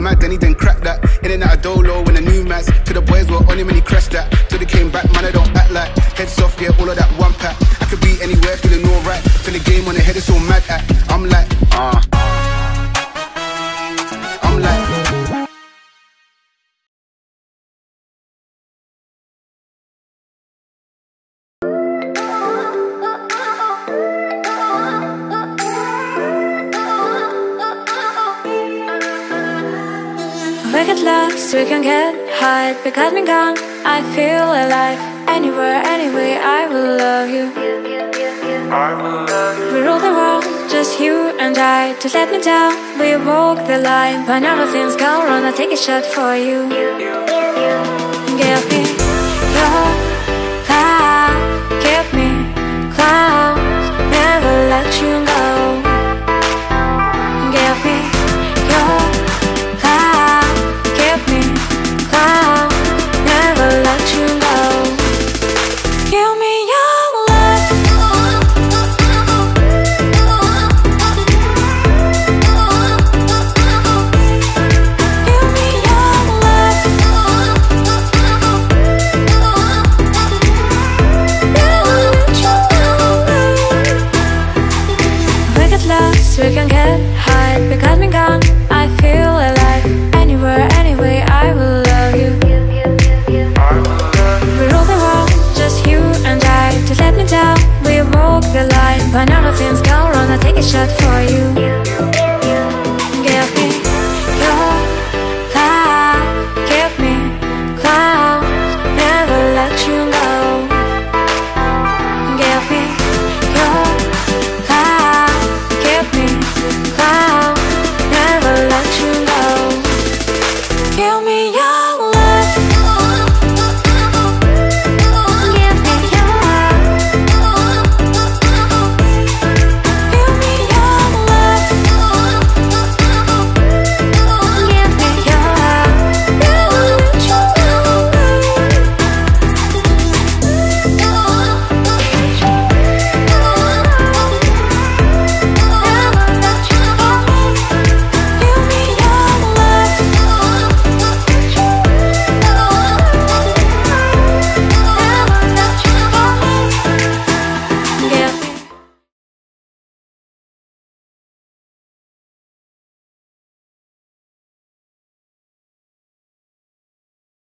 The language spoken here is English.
mad, then he then cracked that. In and out of dolo when the new mats. To the boys were on him and he crashed that. Till they came back, man, I don't act like. Heads off, yeah, all of that one pack. I could be anywhere, feeling alright. Till the game on the head is so mad at. I'm like, ah. I'm We get lost, we can get high Because me gone, I feel alive. Anywhere, anyway, I will love you. I will love. We rule the world, just you and I. To let me down, we walk the line. But now nothing's gone wrong, I take a shot for you. Give me we can get high Because me gone, I feel alive. Anywhere, anyway, I will love you. We rule the world, just you and I. To let me down, we walk the line. But now things go wrong, I take a shot me up.